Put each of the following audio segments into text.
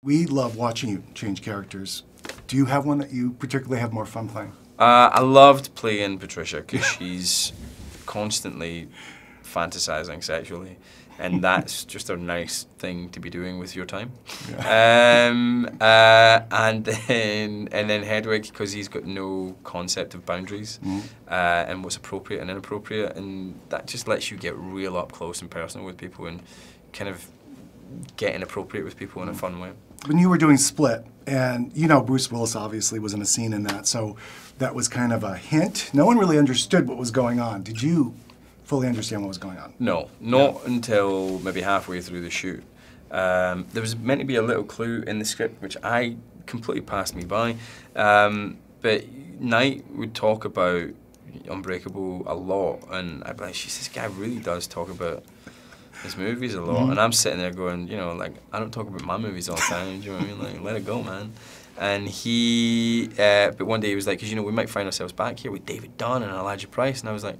We love watching you change characters. Do you have one that you particularly have more fun playing? Uh, I loved playing Patricia because she's constantly fantasizing sexually, and that's just a nice thing to be doing with your time. Um, uh, and then and then Hedwig because he's got no concept of boundaries uh, and what's appropriate and inappropriate, and that just lets you get real up close and personal with people and kind of get inappropriate with people in a fun way. When you were doing Split, and you know Bruce Willis obviously was in a scene in that, so that was kind of a hint. No one really understood what was going on. Did you fully understand what was going on? No, not until maybe halfway through the shoot. Um, there was meant to be a little clue in the script which I completely passed me by. Um, but Night would talk about Unbreakable a lot, and I'd be like, "Jeez, this guy really does talk about his movies a lot." And I'm sitting there going, you know, like I don't talk about my movies all the time. do you know what I mean? Like, let it go, man. And he, uh, but one day he was like, "Cause you know, we might find ourselves back here with David Dunn and Elijah Price," and I was like.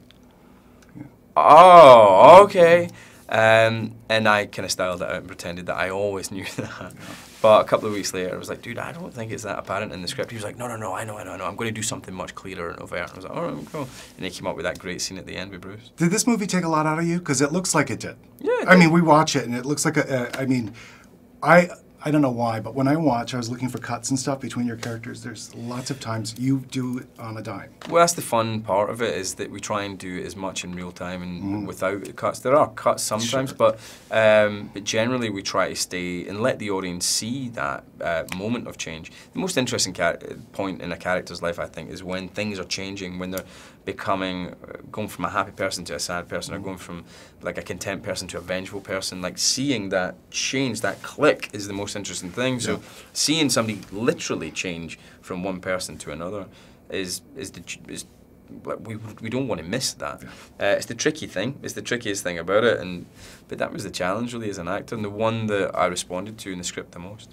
Oh, okay. Um, and I kind of styled it out and pretended that I always knew that. But a couple of weeks later, I was like, dude, I don't think it's that apparent in the script. He was like, no, no, no, I know, I know, I know. I'm going to do something much clearer and overt. And I was like, all right, cool. And he came up with that great scene at the end with Bruce. Did this movie take a lot out of you? Because it looks like it did. Yeah, it I did. mean, we watch it and it looks like a. a I mean, I I don't know why, but when I watch, I was looking for cuts and stuff between your characters. There's lots of times you do it on a dime. Well, that's the fun part of it is that we try and do as much in real time and without the cuts. There are cuts sometimes, Sure. but um, but generally we try to stay and let the audience see that uh, moment of change. The most interesting point in a character's life, I think, is when things are changing, when they're becoming, uh, going from a happy person to a sad person, or going from like a content person to a vengeful person. Like seeing that change, that click, is the most interesting thing. So seeing somebody literally change from one person to another is is the is we we don't want to miss that. Uh, it's the tricky thing. It's the trickiest thing about it, and but that was the challenge really as an actor, and the one that I responded to in the script the most.